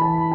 thank you